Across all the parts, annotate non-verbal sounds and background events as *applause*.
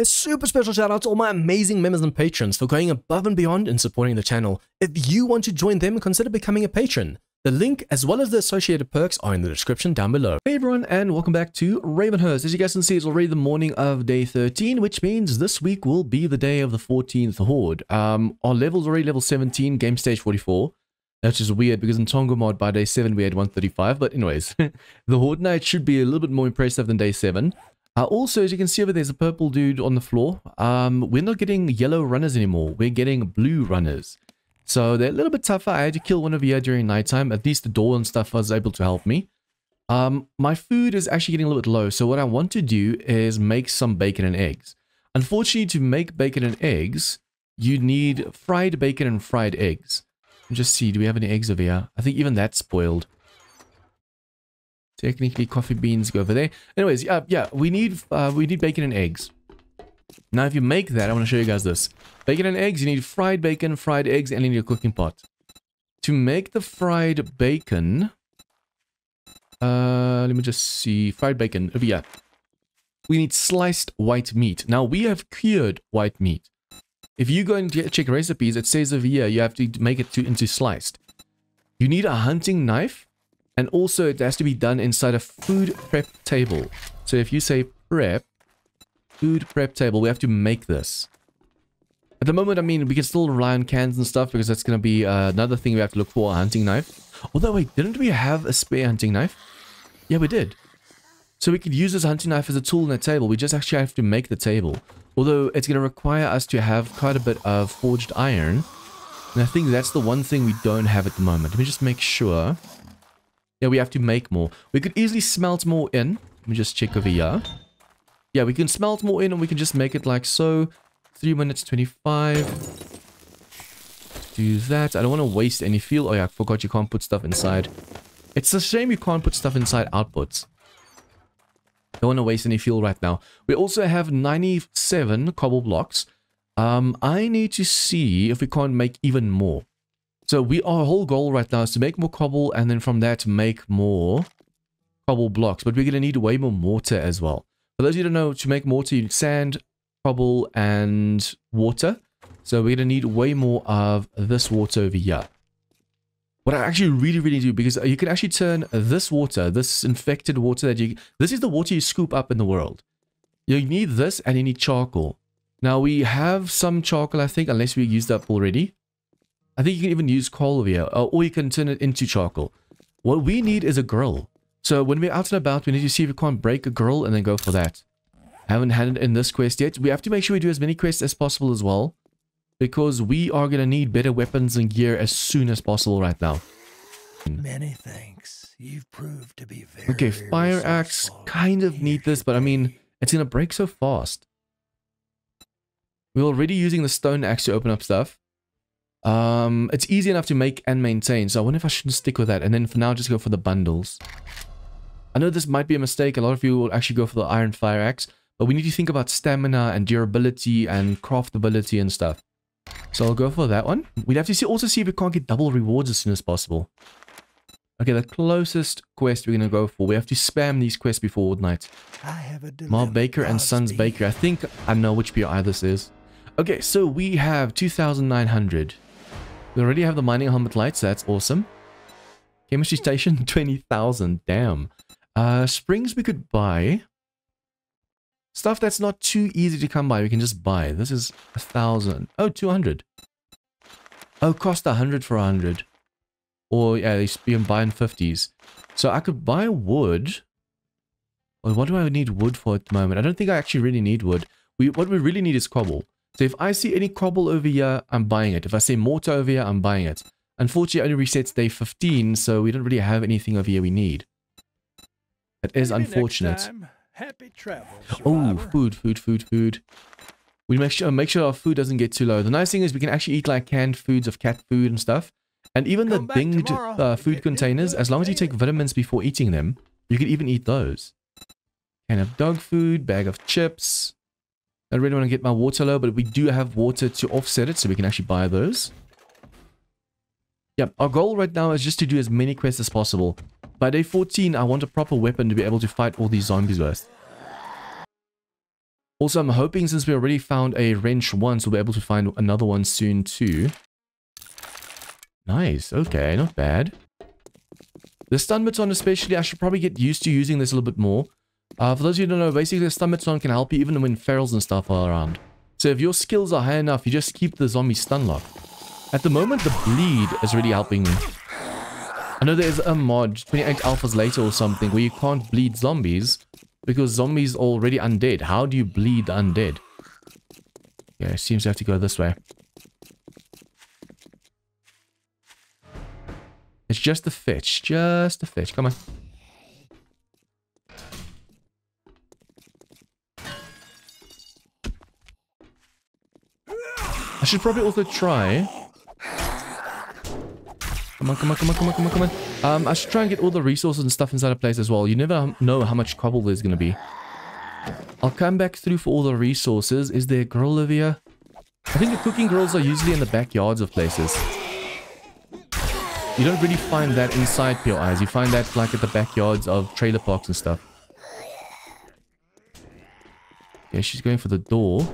A super special shout out to all my amazing members and patrons for going above and beyond in supporting the channel. If you want to join them, consider becoming a patron. The link as well as the associated perks are in the description down below. Hey everyone and welcome back to Ravenhearst. As you guys can see, it's already the morning of day 13, which means this week will be the day of the 14th Horde. Um, our level's already level 17, game stage 44. That's just weird because in Tonga mod by day 7 we had 135, but anyways, *laughs* the Horde Night should be a little bit more impressive than day 7. Uh, also, as you can see over there's a purple dude on the floor. Um, we're not getting yellow runners anymore. We're getting blue runners. So they're a little bit tougher. I had to kill one over here during nighttime. At least the door and stuff was able to help me. Um, my food is actually getting a little bit low. So what I want to do is make some bacon and eggs. Unfortunately, to make bacon and eggs, you need fried bacon and fried eggs. Just see, do we have any eggs over here? I think even that's spoiled. Technically, coffee beans go over there. Anyways, yeah, yeah, we need uh, we need bacon and eggs. Now, if you make that, I want to show you guys this. Bacon and eggs, you need fried bacon, fried eggs, and in your cooking pot. To make the fried bacon... Uh, let me just see. Fried bacon, over here. We need sliced white meat. Now, we have cured white meat. If you go and check recipes, it says over here you have to make it to, into sliced. You need a hunting knife and also it has to be done inside a food prep table. So if you say prep, food prep table, we have to make this. At the moment, I mean, we can still rely on cans and stuff because that's going to be uh, another thing we have to look for, a hunting knife. Although, wait, didn't we have a spare hunting knife? Yeah, we did. So we could use this hunting knife as a tool in the table. We just actually have to make the table. Although it's going to require us to have quite a bit of forged iron. And I think that's the one thing we don't have at the moment. Let me just make sure. Yeah, we have to make more. We could easily smelt more in. Let me just check over here. Yeah, we can smelt more in and we can just make it like so. 3 minutes 25. Do that. I don't want to waste any fuel. Oh yeah, I forgot you can't put stuff inside. It's a shame you can't put stuff inside outputs. Don't want to waste any fuel right now. We also have 97 cobble blocks. Um, I need to see if we can't make even more. So we our whole goal right now is to make more cobble and then from that make more cobble blocks. But we're going to need way more mortar as well. For those of you who don't know, to make mortar, you need sand, cobble, and water. So we're going to need way more of this water over here. What I actually really, really do, because you can actually turn this water, this infected water that you... This is the water you scoop up in the world. You need this and you need charcoal. Now we have some charcoal, I think, unless we used up already. I think you can even use coal over here, uh, or you can turn it into charcoal. What we need is a grill. So when we're out and about, we need to see if we can't break a grill and then go for that. I haven't had it in this quest yet. We have to make sure we do as many quests as possible as well. Because we are going to need better weapons and gear as soon as possible right now. Many thanks. You've proved to be very Okay, fire axe kind of need this, but I mean, it's going to break so fast. We're already using the stone axe to open up stuff. Um, it's easy enough to make and maintain, so I wonder if I shouldn't stick with that. And then for now, just go for the bundles. I know this might be a mistake. A lot of you will actually go for the iron fire axe, but we need to think about stamina and durability and craftability and stuff. So I'll go for that one. We'd have to see, also see if we can't get double rewards as soon as possible. Okay, the closest quest we're going to go for. We have to spam these quests before night. Ma Baker and Sons Baker. I think I know which PI this is. Okay, so we have 2,900. We already have the mining helmet lights. That's awesome. Chemistry station, *laughs* 20,000. Damn. Uh, springs we could buy. Stuff that's not too easy to come by, we can just buy. This is a thousand. Oh, 200. Oh, cost a hundred for a hundred. Or, yeah, they be in 50s. So I could buy wood. Well, what do I need wood for at the moment? I don't think I actually really need wood. We, what we really need is cobble. So if I see any cobble over here, I'm buying it. If I see mortar over here, I'm buying it. Unfortunately, it only resets day 15, so we don't really have anything over here we need. That is Maybe unfortunate. Happy travels. Oh, food, food, food, food. We make sure make sure our food doesn't get too low. The nice thing is we can actually eat like canned foods of cat food and stuff. And even Come the binged uh, food containers, as long as you take vitamins before eating them, you can even eat those. Can of dog food, bag of chips, I really want to get my water low, but we do have water to offset it, so we can actually buy those. Yeah, our goal right now is just to do as many quests as possible. By day 14, I want a proper weapon to be able to fight all these zombies with. Also, I'm hoping since we already found a wrench once, we'll be able to find another one soon too. Nice. Okay, not bad. The stun baton especially, I should probably get used to using this a little bit more. Uh, for those of you who don't know, basically the stun baton can help you even when ferals and stuff are around. So if your skills are high enough, you just keep the zombie stun lock. At the moment, the bleed is really helping me. I know there's a mod, 28 alphas later or something, where you can't bleed zombies because zombies are already undead. How do you bleed the undead? Yeah, it seems to have to go this way. It's just a fetch. Just a fetch. Come on. I should probably also try... Come on, come on, come on, come on, come on, come on. Um, I should try and get all the resources and stuff inside a place as well. You never know how much cobble there's going to be. I'll come back through for all the resources. Is there a grill over here? I think the cooking grills are usually in the backyards of places. You don't really find that inside POIs. You find that like at the backyards of trailer parks and stuff. Yeah, she's going for the door.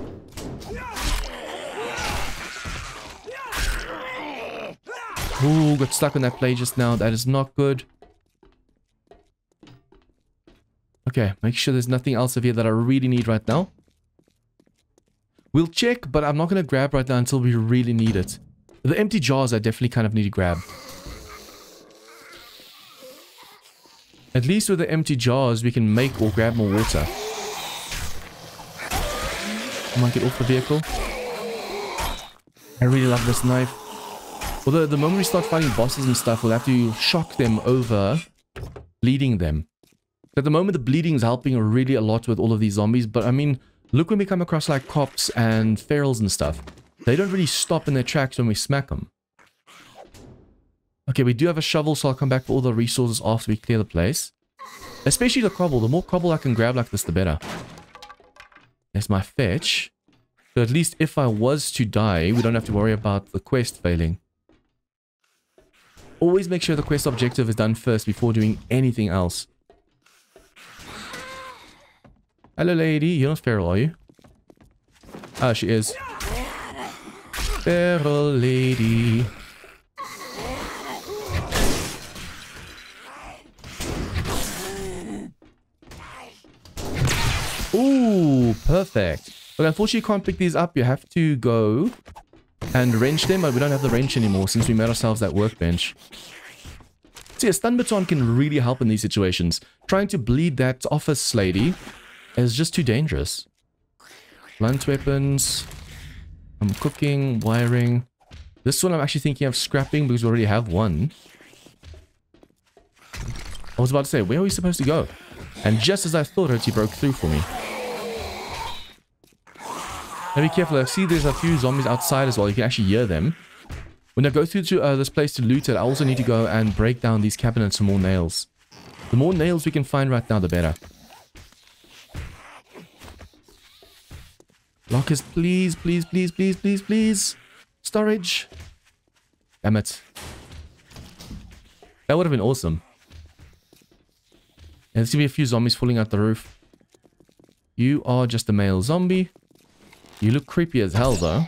Ooh, got stuck on that plate just now. That is not good. Okay, make sure there's nothing else of here that I really need right now. We'll check, but I'm not going to grab right now until we really need it. The empty jars I definitely kind of need to grab. At least with the empty jars, we can make or grab more water. Come on, get off the vehicle. I really love this knife. Although the moment we start fighting bosses and stuff, we'll have to shock them over bleeding them. At the moment, the bleeding is helping really a lot with all of these zombies. But I mean, look when we come across like cops and ferals and stuff. They don't really stop in their tracks when we smack them. Okay, we do have a shovel, so I'll come back for all the resources after we clear the place. Especially the cobble. The more cobble I can grab like this, the better. There's my fetch. So at least if I was to die, we don't have to worry about the quest failing. Always make sure the quest objective is done first before doing anything else. Hello, lady. You're not feral, are you? Ah, she is. Feral lady. Ooh, perfect. But unfortunately, you can't pick these up. You have to go and wrench them, but we don't have the wrench anymore since we made ourselves that workbench. See, a stun baton can really help in these situations. Trying to bleed that office lady is just too dangerous. Blunt weapons. I'm cooking, wiring. This one I'm actually thinking of scrapping because we already have one. I was about to say, where are we supposed to go? And just as I thought it, he broke through for me. Now be careful. I see there's a few zombies outside as well. You can actually hear them. When I go through to uh, this place to loot it, I also need to go and break down these cabinets for more nails. The more nails we can find right now, the better. Lockers, please, please, please, please, please, please. Storage. Damn it. That would have been awesome. There's going to be a few zombies falling out the roof. You are just a male zombie. You look creepy as hell, though.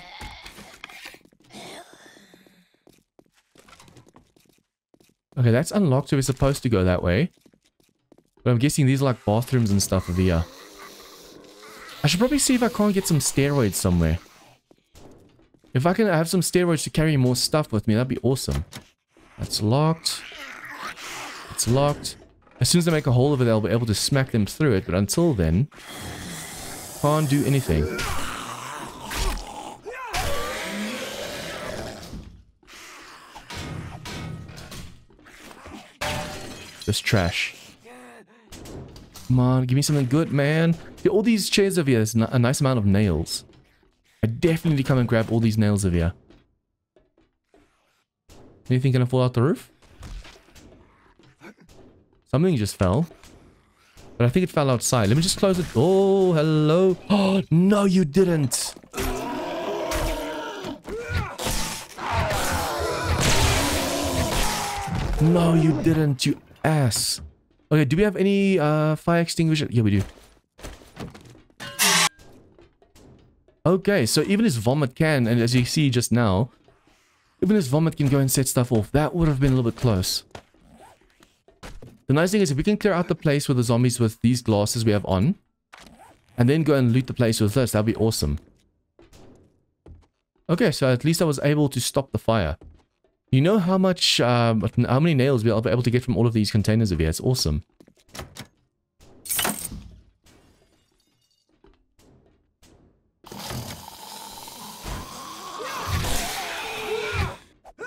Okay, that's unlocked, so we're supposed to go that way. But I'm guessing these are like bathrooms and stuff over here. I should probably see if I can't get some steroids somewhere. If I can have some steroids to carry more stuff with me, that'd be awesome. That's locked. It's locked. As soon as I make a hole of it, I'll be able to smack them through it. But until then, can't do anything. This trash. Come on, give me something good, man. Yeah, all these chairs over here, there's a nice amount of nails. I definitely need to come and grab all these nails over here. Anything gonna fall out the roof? Something just fell. But I think it fell outside. Let me just close it. Oh, hello. Oh, *gasps* no, you didn't. No, you didn't, you ass. Okay, do we have any uh, fire extinguisher? Yeah, we do. Okay, so even his vomit can, and as you see just now, even his vomit can go and set stuff off. That would have been a little bit close. The nice thing is if we can clear out the place with the zombies with these glasses we have on, and then go and loot the place with this, that'd be awesome. Okay, so at least I was able to stop the fire. You know how much, um, how many nails we'll be able to get from all of these containers over here? It's awesome.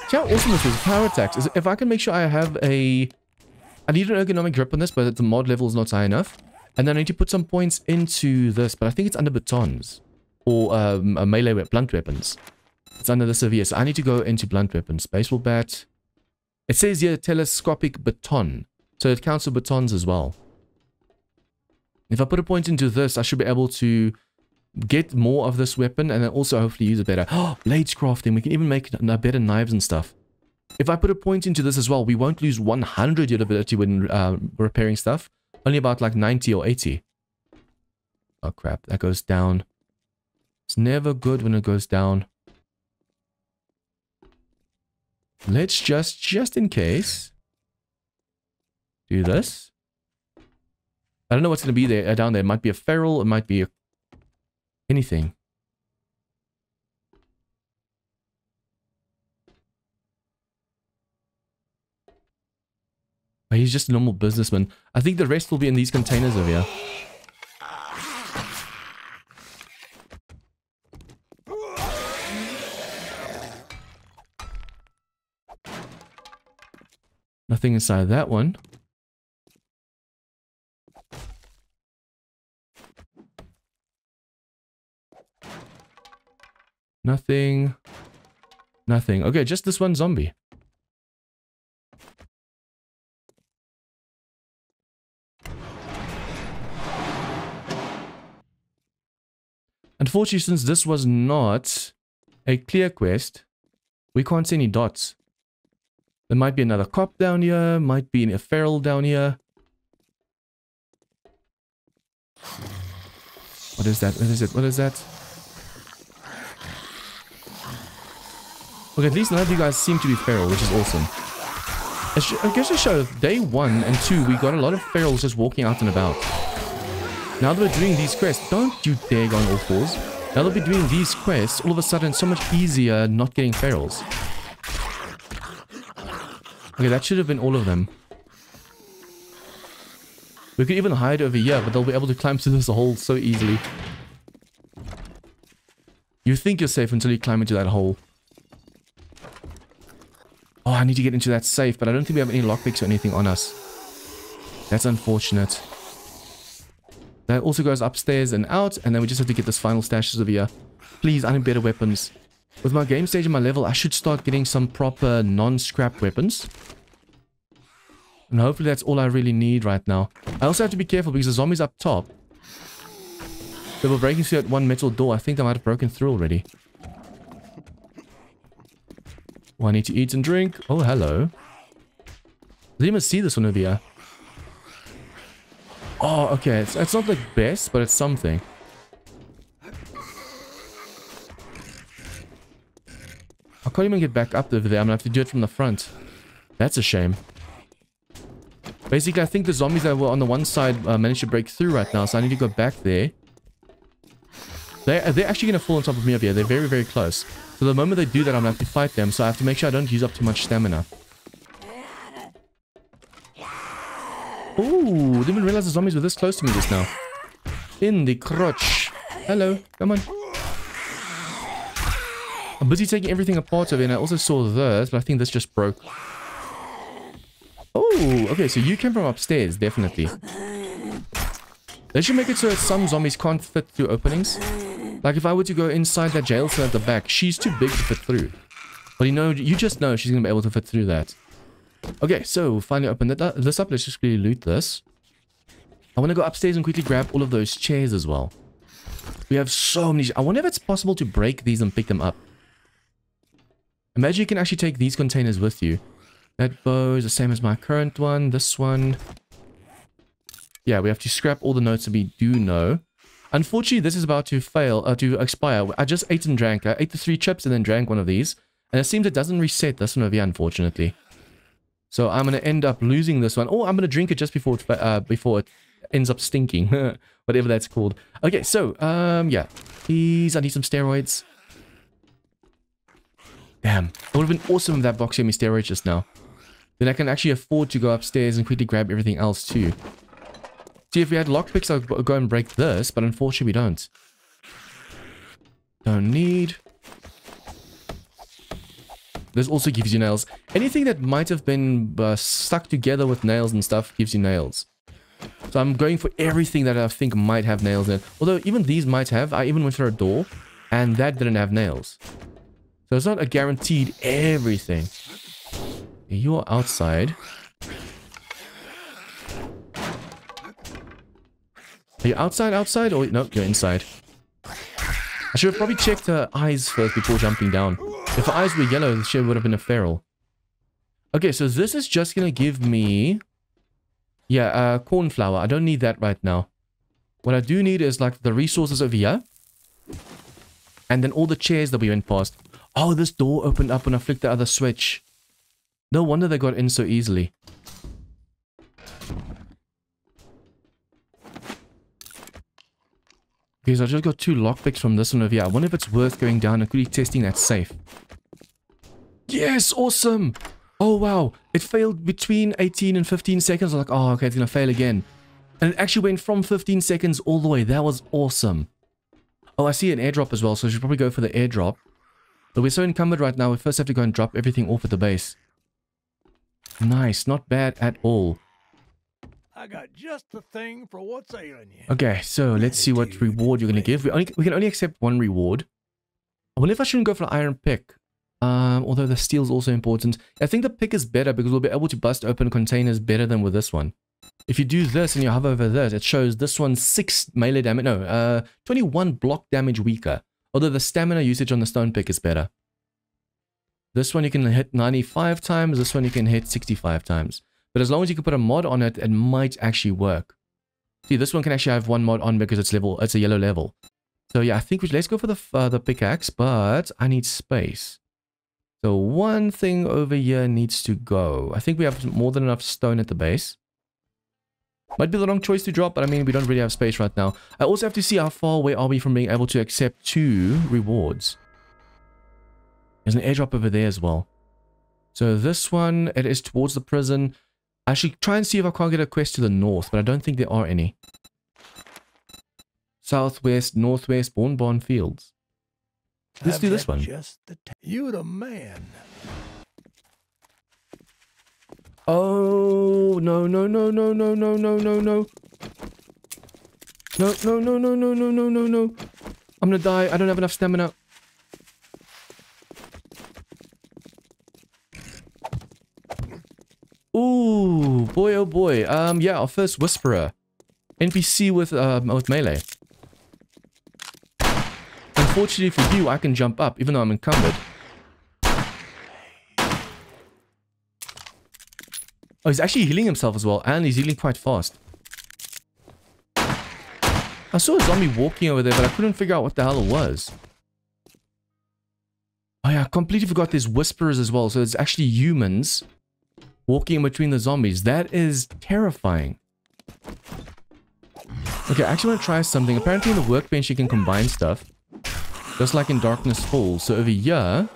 See how awesome this is? Power attacks. Is if I can make sure I have a... I need an ergonomic grip on this, but the mod level is not high enough. And then I need to put some points into this, but I think it's under batons. Or um, melee blunt weapons. It's under the severe, so I need to go into blunt weapons. Baseball bat. It says here telescopic baton. So it counts for batons as well. If I put a point into this, I should be able to get more of this weapon and then also hopefully use it better. *gasps* Oh, blades crafting. We can even make better knives and stuff. If I put a point into this as well, we won't lose 100 durability when uh, repairing stuff. Only about like 90 or 80. Oh crap, that goes down. It's never good when it goes down. Let's just, just in case, do this. I don't know what's going to be there uh, down there. It might be a feral. It might be a anything. But he's just a normal businessman. I think the rest will be in these containers over here. Nothing inside that one. Nothing. Nothing. Okay, just this one zombie. Unfortunately, since this was not a clear quest, we can't see any dots. There might be another cop down here, might be a feral down here. What is that? What is it? What is that? Okay, at least none of you guys seem to be feral, which is awesome. I guess to show, day one and two, we got a lot of ferals just walking out and about. Now that we're doing these quests, don't you dare go on all fours. Now that we're doing these quests, all of a sudden so much easier not getting ferals. Okay, that should have been all of them. We could even hide over here, but they'll be able to climb through this hole so easily. You think you're safe until you climb into that hole. Oh, I need to get into that safe, but I don't think we have any lockpicks or anything on us. That's unfortunate. That also goes upstairs and out, and then we just have to get this final stashes over here. Please, I need better weapons. With my game stage and my level, I should start getting some proper non-scrap weapons. And hopefully that's all I really need right now. I also have to be careful because the zombies up top. They were breaking through that one metal door. I think they might have broken through already. Oh, I need to eat and drink. Oh, hello. Didn't even see this one over here. Oh, okay. It's, it's not the best, but it's something. Can't even get back up over there. I'm gonna have to do it from the front. That's a shame. Basically, I think the zombies that were on the one side uh, managed to break through right now, so I need to go back there. They're, they're actually going to fall on top of me over here. They're very, very close. So the moment they do that, I'm going to have to fight them. So I have to make sure I don't use up too much stamina. Ooh, didn't even realize the zombies were this close to me just now. In the crotch. Hello, come on. I'm busy taking everything apart over here, and I also saw this, but I think this just broke. Oh, okay, so you came from upstairs, definitely. They should make it so that some zombies can't fit through openings. Like if I were to go inside that jail cell at the back, she's too big to fit through. But you know, you just know she's going to be able to fit through that. Okay, so finally open that, this up. Let's just quickly loot this. I want to go upstairs and quickly grab all of those chairs as well. We have so many. I wonder if it's possible to break these and pick them up. Imagine you can actually take these containers with you. That bow is the same as my current one. This one. Yeah, we have to scrap all the notes that we do know. Unfortunately, this is about to fail, uh, to expire. I just ate and drank. I ate the three chips and then drank one of these. And it seems it doesn't reset this one over here, unfortunately. So I'm going to end up losing this one. Oh, I'm going to drink it just before it, uh, before it ends up stinking. *laughs* Whatever that's called. Okay, so, um, yeah. Please, I need some steroids. Damn. It would have been awesome if that box gave me steroids just now. Then I can actually afford to go upstairs and quickly grab everything else too. See, if we had lockpicks, I'd go and break this, but unfortunately we don't. Don't need. This also gives you nails. Anything that might have been uh, stuck together with nails and stuff gives you nails. So I'm going for everything that I think might have nails in it. Although even these might have. I even went for a door and that didn't have nails. So it's not a guaranteed everything. You're outside. Are you outside, outside? Or no, you're inside. I should have probably checked her eyes first before jumping down. If her eyes were yellow, she would have been a feral. Okay, so this is just going to give me... Yeah, uh, cornflower. I don't need that right now. What I do need is like the resources over here. And then all the chairs that we went past. Oh, this door opened up when I flicked the other switch. No wonder they got in so easily. Okay, so I just got two lockpicks from this one over here. I wonder if it's worth going down and quickly testing that safe. Yes, awesome! Oh, wow. It failed between 18 and 15 seconds. I was like, oh, okay, it's going to fail again. And it actually went from 15 seconds all the way. That was awesome. Oh, I see an airdrop as well, so I should probably go for the airdrop. But we're so encumbered right now, we first have to go and drop everything off at the base. Nice, not bad at all. I got just the thing for what's ailing you. Okay, so let's see what reward you're going to give. We, only, we can only accept one reward. I wonder if I shouldn't go for the iron pick. Um, although the steel is also important. I think the pick is better because we'll be able to bust open containers better than with this one. If you do this and you hover over this, it shows this one 6 melee damage. No, uh, 21 block damage weaker. Although the stamina usage on the stone pick is better. This one you can hit 95 times. This one you can hit 65 times. But as long as you can put a mod on it, it might actually work. See, this one can actually have one mod on because it's level. It's a yellow level. So yeah, I think we should, let's go for the uh, the pickaxe, but I need space. So one thing over here needs to go. I think we have more than enough stone at the base. Might be the wrong choice to drop, but I mean, we don't really have space right now. I also have to see how far away are we from being able to accept two rewards. There's an airdrop over there as well. So this one, it is towards the prison. I should try and see if I can't get a quest to the north, but I don't think there are any. Southwest, northwest, Born Fields. Let's do this one. Just the you the man. Oh no no no no no no no no no. No no no no no no no no no. I'm gonna die. I don't have enough stamina. Ooh, boy oh boy. Um yeah, our first whisperer. NPC with um with melee. Unfortunately for you, I can jump up even though I'm encumbered. Oh, he's actually healing himself as well, and he's healing quite fast. I saw a zombie walking over there, but I couldn't figure out what the hell it was. Oh yeah, I completely forgot there's whisperers as well, so it's actually humans walking in between the zombies. That is terrifying. Okay, I actually want to try something. Apparently in the workbench you can combine stuff. Just like in Darkness Falls. So over here,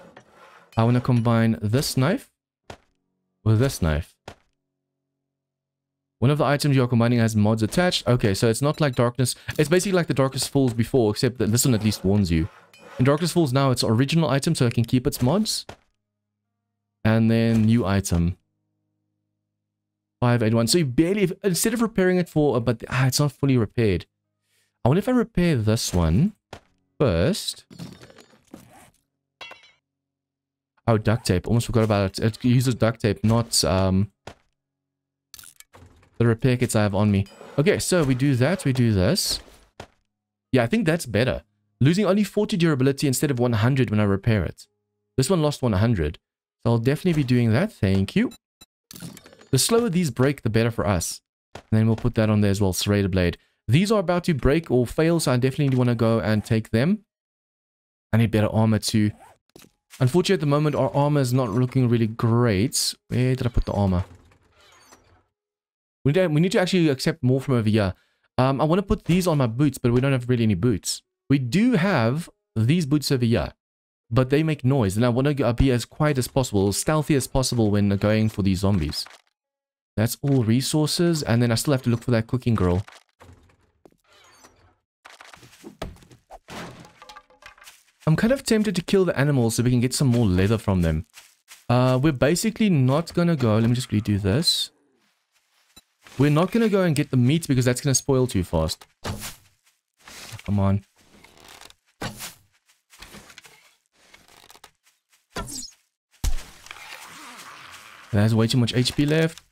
I want to combine this knife with this knife. One of the items you're combining has mods attached. Okay, so it's not like Darkness. It's basically like the Darkness Falls before, except that this one at least warns you. In Darkness Falls now, it's original item, so I can keep its mods. And then new item. 581. So you barely, instead of repairing it for, but ah, it's not fully repaired. I wonder if I repair this one first. Oh, duct tape. Almost forgot about it. It uses duct tape, not um, the repair kits I have on me. Okay, so we do that. We do this. Yeah, I think that's better. Losing only 40 durability instead of 100 when I repair it. This one lost 100. So I'll definitely be doing that. Thank you. The slower these break, the better for us. And then we'll put that on there as well. Serrated blade. These are about to break or fail, so I definitely want to go and take them. I need better armor too. Unfortunately, at the moment, our armor is not looking really great. Where did I put the armor? We need, to, we need to actually accept more from over here. Um, I want to put these on my boots, but we don't have really any boots. We do have these boots over here, but they make noise, and I want to be as quiet as possible, as stealthy as possible when going for these zombies. That's all resources, and then I still have to look for that cooking girl. I'm kind of tempted to kill the animals so we can get some more leather from them. Uh, we're basically not going to go... Let me just redo this. We're not going to go and get the meat because that's going to spoil too fast. Come on. There's way too much HP left.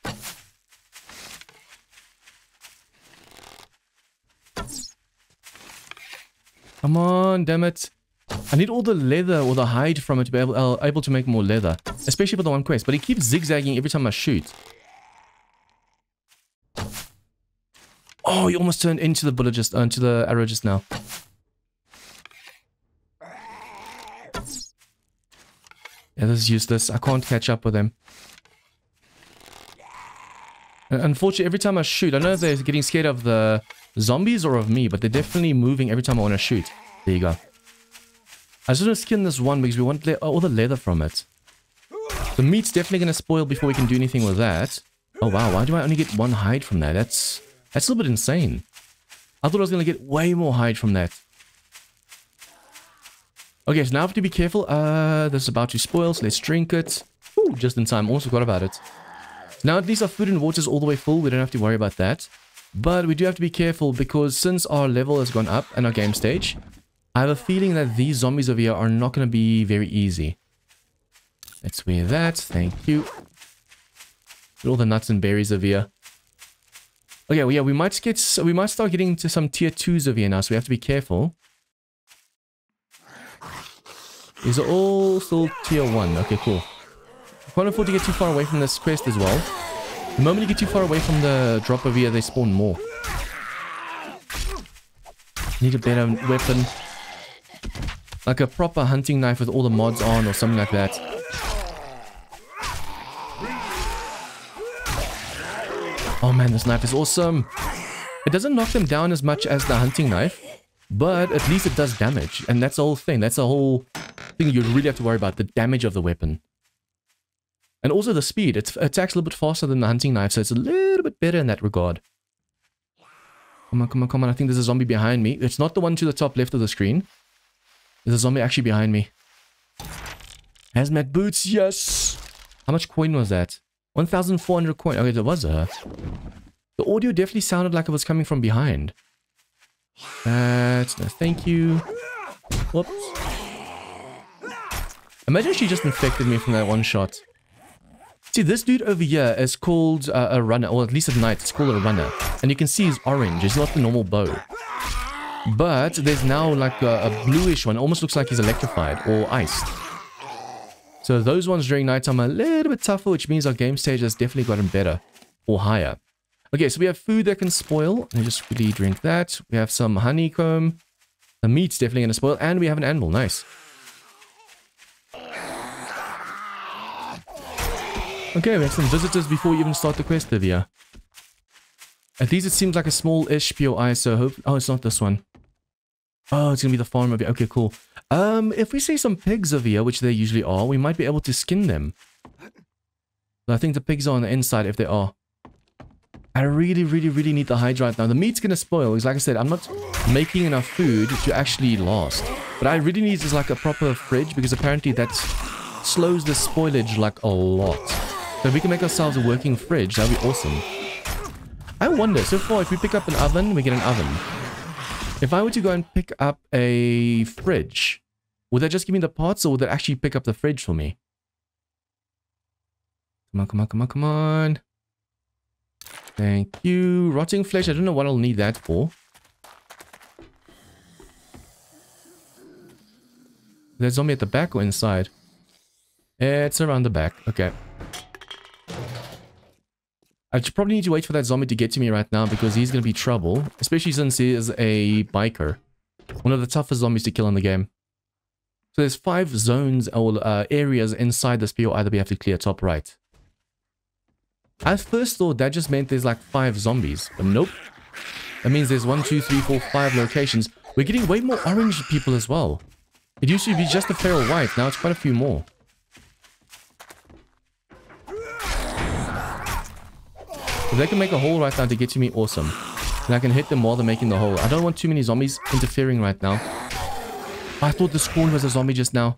Come on, damn it. I need all the leather or the hide from it to be able, uh, able to make more leather. Especially for the one quest. But he keeps zigzagging every time I shoot. Oh, you almost turned into the bullet just, uh, into the arrow just now. Yeah, this is useless. I can't catch up with them. Unfortunately, every time I shoot, I know they're getting scared of the zombies or of me, but they're definitely moving every time I want to shoot. There you go. I just want to skin this one because we want all the leather from it. The meat's definitely going to spoil before we can do anything with that. Oh wow, why do I only get one hide from that? That's that's a little bit insane. I thought I was going to get way more hide from that. Okay, so now I have to be careful. Uh, this is about to spoil, so let's drink it. Ooh, just in time. Almost forgot about it. Now at least our food and water is all the way full. We don't have to worry about that. But we do have to be careful because since our level has gone up and our game stage, I have a feeling that these zombies over here are not going to be very easy. Let's wear that. Thank you. Put all the nuts and berries over here. Okay, well, yeah, we might get, we might start getting to some tier 2s over here now, so we have to be careful. These are all still tier 1. Okay, cool. Can't afford to get too far away from this quest as well. The moment you get too far away from the drop over here, they spawn more. Need a better weapon. Like a proper hunting knife with all the mods on or something like that. Man, this knife is awesome. It doesn't knock them down as much as the hunting knife, but at least it does damage. And that's the whole thing. That's the whole thing you really have to worry about, the damage of the weapon. And also the speed. It attacks a little bit faster than the hunting knife, so it's a little bit better in that regard. Come on, come on, come on. I think there's a zombie behind me. It's not the one to the top left of the screen. There's a zombie actually behind me. Hazmat boots, yes! How much coin was that? 1,400 coin. Okay, there was a... The audio definitely sounded like it was coming from behind. That's no thank you. Whoops. Imagine she just infected me from that one shot. See, this dude over here is called uh, a runner, or at least at night, it's called a runner. And you can see he's orange. He's not the normal bow. But there's now like a, a bluish one. Almost looks like he's electrified or iced. So those ones during nighttime are a little bit tougher, which means our game stage has definitely gotten better or higher. Okay, so we have food that can spoil. Let me just quickly drink that. We have some honeycomb. The meat's definitely going to spoil. And we have an anvil. Nice. Okay, we have some visitors before we even start the quest, Livia. At least it seems like a small-ish POI, so hope... Oh, it's not this one. Oh, it's going to be the farm over here. Okay, cool. Um, if we see some pigs over here, which they usually are, we might be able to skin them. I think the pigs are on the inside if they are. I really, really, really need the hide right now. The meat's gonna spoil, because like I said, I'm not making enough food to actually last. But I really need is like a proper fridge, because apparently that slows the spoilage like a lot. So if we can make ourselves a working fridge, that'd be awesome. I wonder, so far if we pick up an oven, we get an oven. If I were to go and pick up a fridge, would that just give me the parts or would that actually pick up the fridge for me? Come on, come on, come on, come on. Thank you. Rotting flesh, I don't know what I'll need that for. There's zombie at the back or inside? It's around the back. Okay. I probably need to wait for that zombie to get to me right now because he's going to be trouble. Especially since he is a biker. One of the toughest zombies to kill in the game. So there's five zones or uh, areas inside this POI that we have to clear top right. I first thought that just meant there's like five zombies, but nope. That means there's one, two, three, four, five locations. We're getting way more orange people as well. It used to be just a feral white, now it's quite a few more. If they can make a hole right now to get to me, awesome. And I can hit them while they're making the hole. I don't want too many zombies interfering right now. I thought the spawn was a zombie just now.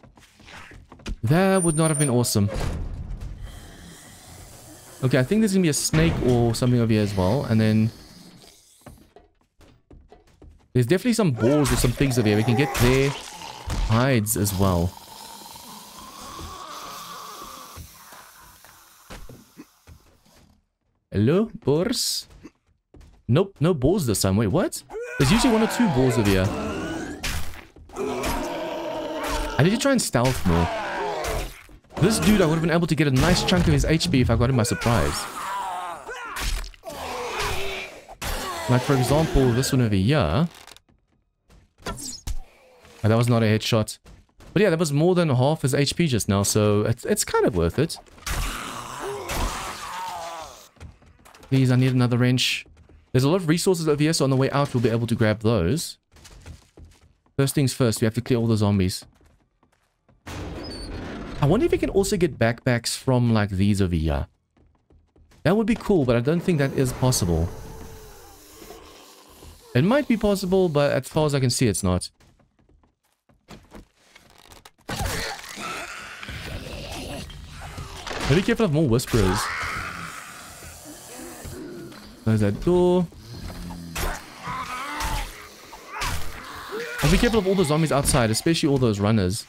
That would not have been awesome. Okay, I think there's going to be a snake or something over here as well. And then... There's definitely some balls or some things over here. We can get their hides as well. Hello, boars? Nope, no balls this time. Wait, what? There's usually one or two balls over here. I need to try and stealth more. This dude, I would have been able to get a nice chunk of his HP if I got him by surprise. Like, for example, this one over here. Oh, that was not a headshot. But yeah, that was more than half his HP just now, so it's, it's kind of worth it. Please, I need another wrench. There's a lot of resources over here, so on the way out, we'll be able to grab those. First things first, we have to clear all the zombies. I wonder if we can also get backpacks from, like, these over here. That would be cool, but I don't think that is possible. It might be possible, but as far as I can see, it's not. Be careful of more whisperers. There's that door. I'll be careful of all the zombies outside, especially all those runners.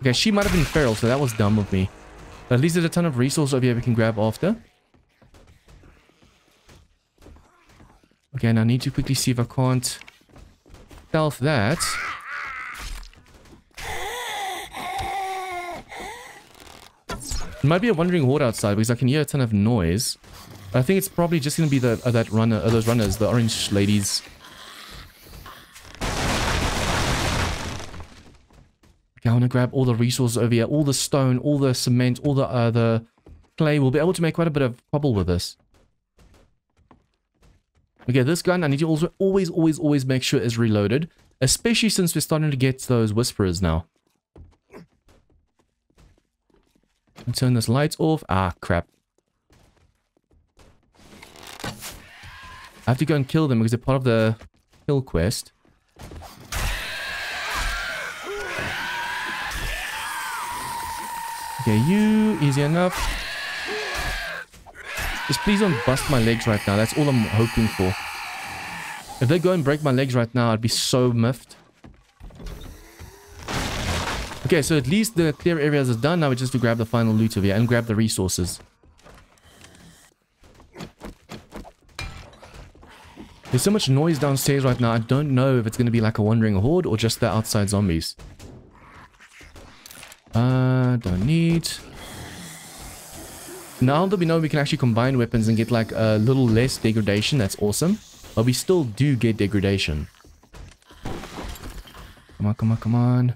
Okay, she might have been feral, so that was dumb of me. But at least there's a ton of resources over here we can grab after. Okay, and I need to quickly see if I can't stealth that. There might be a wandering horde outside because I can hear a ton of noise. I think it's probably just going to be the uh, that runner, uh, those runners, the orange ladies. Okay, I want to grab all the resources over here, all the stone, all the cement, all the uh, the clay. We'll be able to make quite a bit of cobble with this. Okay, this gun I need to also always, always, always make sure is reloaded, especially since we're starting to get those whisperers now. And turn those lights off. Ah, crap. I have to go and kill them because they're part of the kill quest. Okay, you, easy enough. Just please don't bust my legs right now. That's all I'm hoping for. If they go and break my legs right now, I'd be so miffed. Okay, so at least the clear areas is done. Now we just to grab the final loot over here and grab the resources. There's so much noise downstairs right now. I don't know if it's going to be like a wandering horde or just the outside zombies. Uh, don't need. Now that we know we can actually combine weapons and get like a little less degradation, that's awesome. But we still do get degradation. Come on, come on, come on.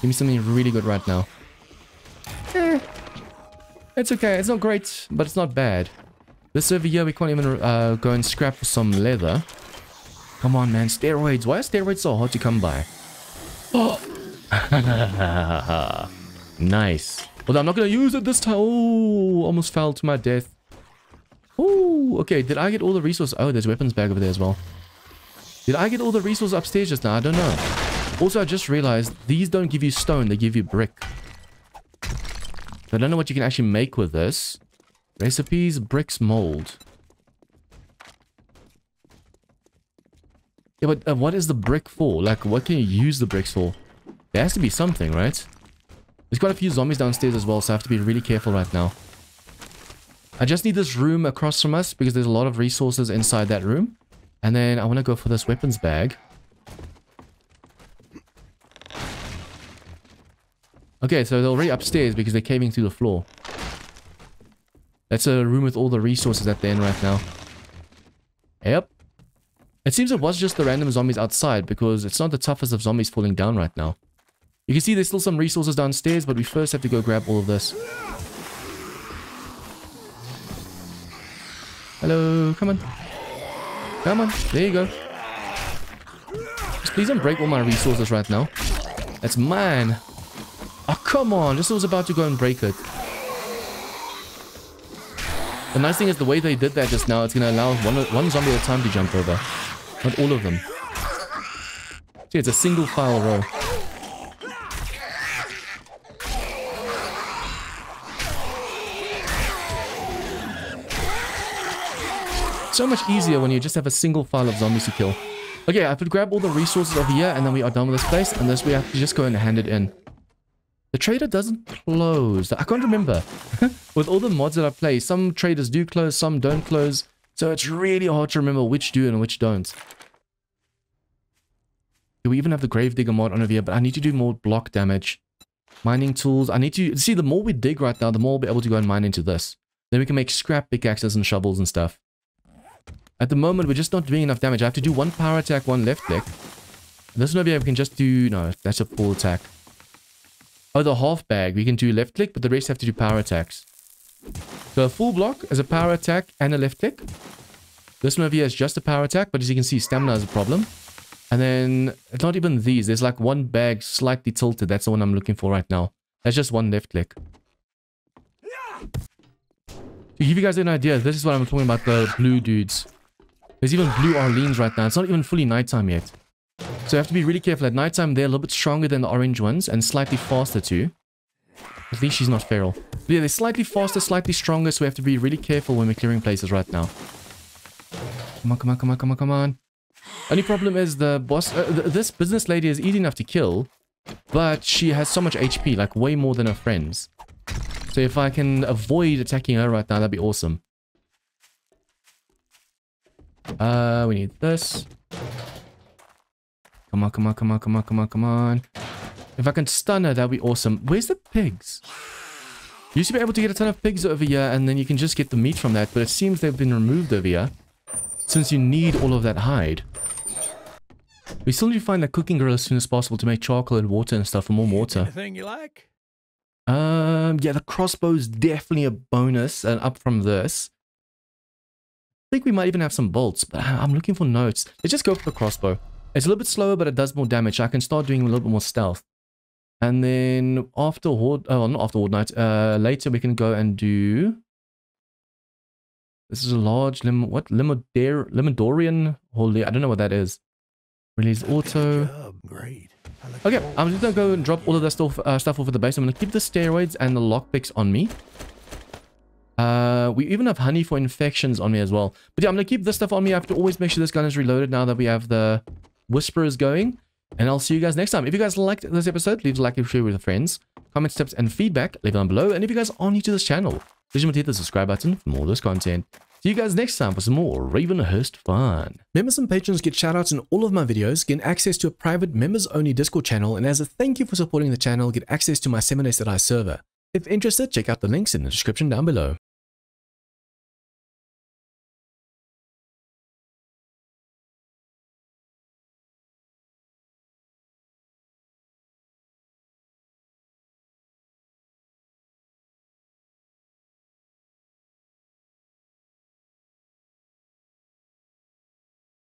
Give me something really good right now. Eh. It's okay. It's not great, but it's not bad. This over here, we can't even uh, go and scrap for some leather. Come on, man. Steroids. Why are steroids so hard to come by? Oh! *laughs* nice. Well, I'm not going to use it this time. Oh, almost fell to my death. Oh, okay. Did I get all the resources? Oh, there's weapons bag over there as well. Did I get all the resources upstairs just now? I don't know. Also, I just realized these don't give you stone, they give you brick. I don't know what you can actually make with this. Recipes, bricks, mold. Yeah, but uh, what is the brick for? Like, what can you use the bricks for? There has to be something, right? There's quite a few zombies downstairs as well, so I have to be really careful right now. I just need this room across from us because there's a lot of resources inside that room. And then I want to go for this weapons bag. Okay, so they're already upstairs because they're caving through the floor. That's a room with all the resources that they're in right now. Yep. It seems it was just the random zombies outside because it's not the toughest of zombies falling down right now. You can see there's still some resources downstairs, but we first have to go grab all of this. Hello, come on. Come on, there you go. Just please don't break all my resources right now. That's mine. Oh, come on, This was about to go and break it. The nice thing is the way they did that just now, it's going to allow one, one zombie at a time to jump over. Not all of them. See, it's a single file row. So much easier when you just have a single file of zombies to kill. Okay, I to grab all the resources over here and then we are done with this place. And this we have to just go and hand it in. The trader doesn't close. I can't remember. *laughs* With all the mods that I play, some traders do close, some don't close. So it's really hard to remember which do and which don't. Do we even have the Gravedigger mod on over here? But I need to do more block damage. Mining tools. I need to... See, the more we dig right now, the more we'll be able to go and mine into this. Then we can make scrap pickaxes and shovels and stuff. At the moment, we're just not doing enough damage. I have to do one power attack, one left click. This one over here, we can just do... No, that's a full attack. Oh, the half bag. We can do left click, but the rest have to do power attacks. So a full block as a power attack and a left click. This one over here is just a power attack, but as you can see, stamina is a problem. And then, it's not even these. There's like one bag slightly tilted. That's the one I'm looking for right now. That's just one left click. To give you guys an idea, this is what I'm talking about, the blue dudes. There's even blue Arlenes right now. It's not even fully nighttime yet. So you have to be really careful. At nighttime, they're a little bit stronger than the orange ones and slightly faster too. At least she's not feral. But yeah, they're slightly faster, slightly stronger, so we have to be really careful when we're clearing places right now. Come on, come on, come on, come on, come on. Only problem is the boss... Uh, th this business lady is easy enough to kill, but she has so much HP, like way more than her friends. So if I can avoid attacking her right now, that'd be awesome. Uh, we need this. Come on, come on, come on, come on, come on, come on. If I can stun her, that'd be awesome. Where's the pigs? You used to be able to get a ton of pigs over here, and then you can just get the meat from that, but it seems they've been removed over here. Since you need all of that hide. We still need to find that cooking grill as soon as possible to make charcoal and water and stuff for more water. Anything you like? Um, yeah, the crossbow's definitely a bonus and up from this. I think we might even have some bolts, but I'm looking for notes. Let's just go for the crossbow. It's a little bit slower, but it does more damage. I can start doing a little bit more stealth. And then after Horde, oh, not after Horde Night, uh, later we can go and do... This is a large lim, what, Limodar, Limodorian Holy, I don't know what that is. Release auto. Great. Okay, I'm just gonna go and drop all of that stuff, uh, stuff off at the base. I'm gonna keep the steroids and the lockpicks on me. Uh, we even have honey for infections on me as well. But yeah, I'm gonna keep this stuff on me. I have to always make sure this gun is reloaded now that we have the whisperers going. And I'll see you guys next time. If you guys liked this episode, leave a like and share with your friends. Comments, tips, and feedback, leave them below. And if you guys are new to this channel, please remember to hit the subscribe button for more of this content. See you guys next time for some more Ravenhearst fun. Members and patrons get shoutouts in all of my videos, get access to a private members-only Discord channel, and as a thank you for supporting the channel, get access to my 7days server. If interested, check out the links in the description down below.